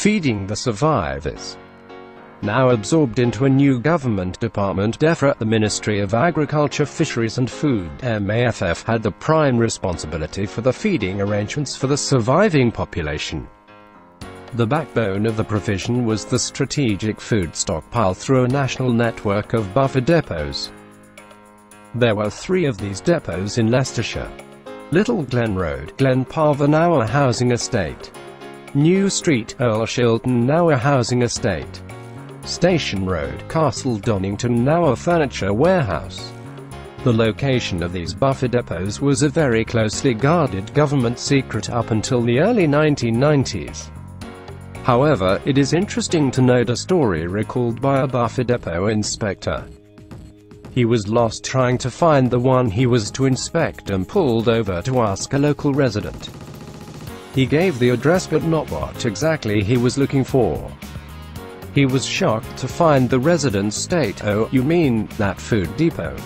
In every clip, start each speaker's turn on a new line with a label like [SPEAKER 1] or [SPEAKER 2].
[SPEAKER 1] feeding the survivors. Now absorbed into a new government department DEFRA, the Ministry of Agriculture, Fisheries and Food, MAFF had the prime responsibility for the feeding arrangements for the surviving population. The backbone of the provision was the strategic food stockpile through a national network of buffer depots. There were three of these depots in Leicestershire. Little Glen Road, Glen Parva now a housing estate. New Street, Earl Shilton now a housing estate. Station Road, Castle Donington now a furniture warehouse. The location of these buffer depots was a very closely guarded government secret up until the early 1990s. However, it is interesting to note a story recalled by a buffer depot inspector. He was lost trying to find the one he was to inspect and pulled over to ask a local resident. He gave the address but not what exactly he was looking for. He was shocked to find the residence state, oh, you mean, that food depot.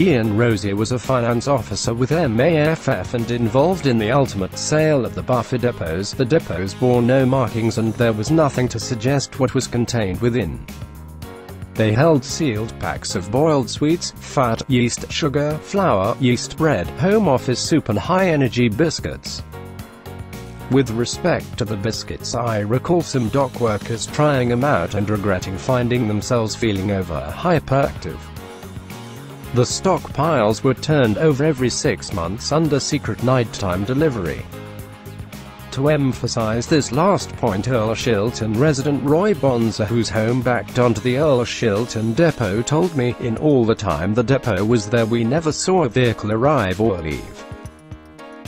[SPEAKER 1] Ian Rosie was a finance officer with MAFF and involved in the ultimate sale of the buffer depots. The depots bore no markings and there was nothing to suggest what was contained within. They held sealed packs of boiled sweets, fat, yeast, sugar, flour, yeast bread, home office soup and high-energy biscuits. With respect to the biscuits I recall some dock workers trying them out and regretting finding themselves feeling over hyperactive. The stockpiles were turned over every six months under secret nighttime delivery. To emphasize this last point Earl Shilton resident Roy Bonza whose home backed onto the Earl Shilton depot told me, in all the time the depot was there we never saw a vehicle arrive or leave.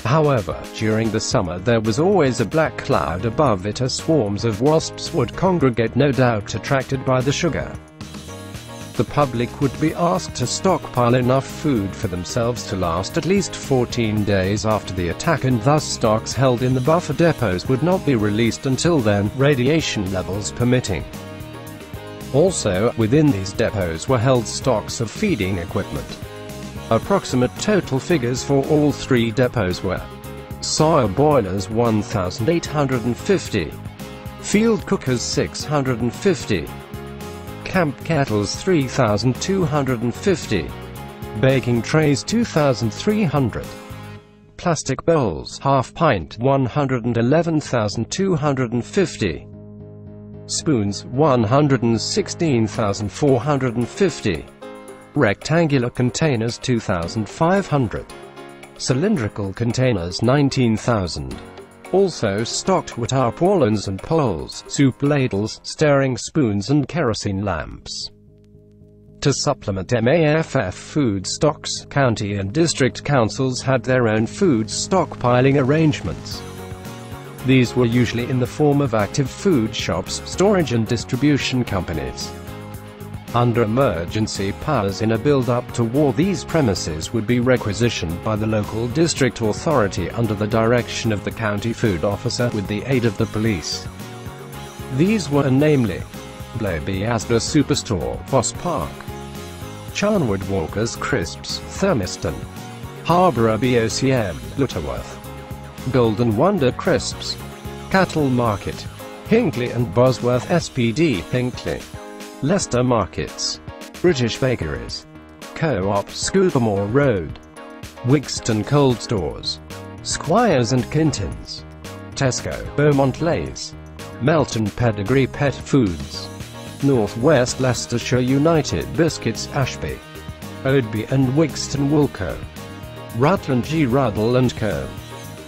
[SPEAKER 1] However, during the summer there was always a black cloud above it as swarms of wasps would congregate no doubt attracted by the sugar. The public would be asked to stockpile enough food for themselves to last at least 14 days after the attack and thus stocks held in the buffer depots would not be released until then, radiation levels permitting. Also, within these depots were held stocks of feeding equipment. Approximate total figures for all three depots were Soyer boilers 1,850, field cookers 650, camp kettles 3,250, baking trays 2,300, plastic bowls half pint 111,250, spoons 116,450, rectangular containers 2,500, cylindrical containers 19,000. Also stocked were tarpaulins and poles, soup ladles, stirring spoons and kerosene lamps. To supplement MAFF food stocks, county and district councils had their own food stockpiling arrangements. These were usually in the form of active food shops, storage and distribution companies. Under emergency powers in a build-up to war these premises would be requisitioned by the local district authority under the direction of the county food officer with the aid of the police. These were namely, Blaby Asda Superstore, Fosse Park, Charnwood Walker's Crisps, Thurmaston, Harborough BOCM, Lutterworth, Golden Wonder Crisps, Cattle Market, Hinckley and Bosworth SPD, Hinckley. Leicester Markets, British Bakeries, Co-op Scudamore Road, Wigston Cold Stores, Squires and Kintons, Tesco, Beaumont Leys, Melton Pedigree Pet Foods, North West Leicestershire United Biscuits Ashby, Oadby and Wigston Woolco, Rutland G. Ruddle and Co.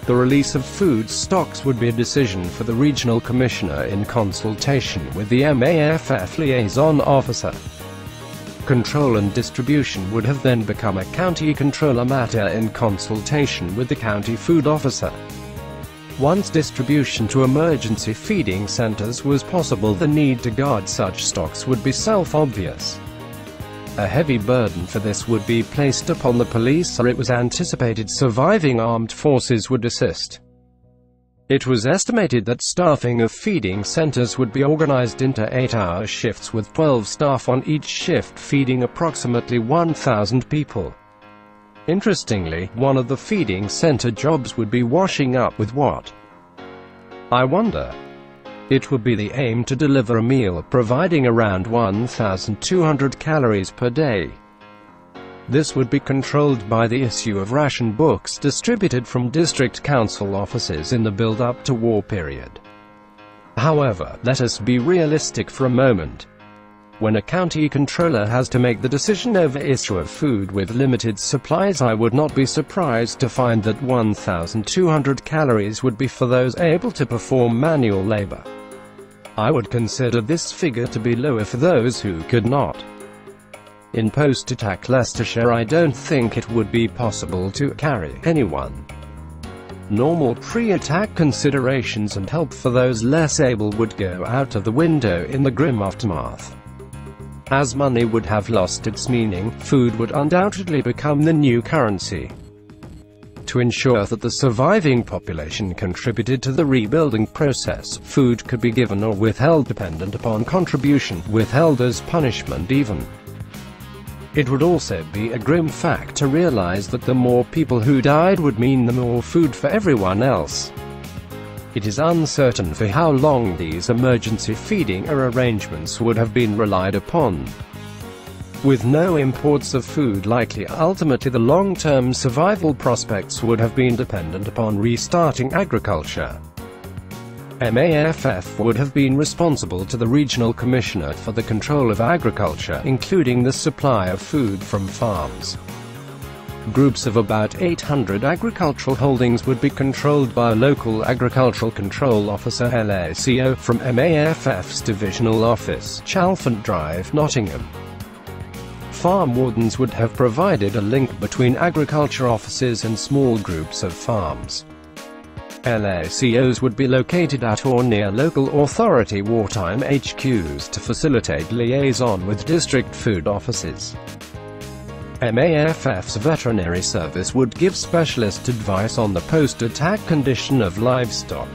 [SPEAKER 1] The release of food stocks would be a decision for the regional commissioner in consultation with the MAFF liaison officer. Control and distribution would have then become a county controller matter in consultation with the county food officer. Once distribution to emergency feeding centers was possible the need to guard such stocks would be self-obvious. A heavy burden for this would be placed upon the police or it was anticipated surviving armed forces would assist. It was estimated that staffing of feeding centers would be organized into 8-hour shifts with 12 staff on each shift feeding approximately 1,000 people. Interestingly, one of the feeding center jobs would be washing up with what? I wonder. It would be the aim to deliver a meal providing around 1,200 calories per day. This would be controlled by the issue of ration books distributed from district council offices in the build-up to war period. However, let us be realistic for a moment. When a county controller has to make the decision over issue of food with limited supplies I would not be surprised to find that 1,200 calories would be for those able to perform manual labor. I would consider this figure to be lower for those who could not. In post-attack Leicestershire I don't think it would be possible to carry anyone. Normal pre-attack considerations and help for those less able would go out of the window in the grim aftermath. As money would have lost its meaning, food would undoubtedly become the new currency. To ensure that the surviving population contributed to the rebuilding process, food could be given or withheld dependent upon contribution, withheld as punishment even. It would also be a grim fact to realize that the more people who died would mean the more food for everyone else. It is uncertain for how long these emergency feeding arrangements would have been relied upon. With no imports of food likely, ultimately the long-term survival prospects would have been dependent upon restarting agriculture. MAFF would have been responsible to the Regional Commissioner for the Control of Agriculture, including the supply of food from farms. Groups of about 800 agricultural holdings would be controlled by a local agricultural control officer LACO from MAFF's divisional office, Chalfont Drive, Nottingham. Farm wardens would have provided a link between agriculture offices and small groups of farms. LACOs would be located at or near local authority wartime HQs to facilitate liaison with district food offices. MAFF's veterinary service would give specialist advice on the post-attack condition of livestock.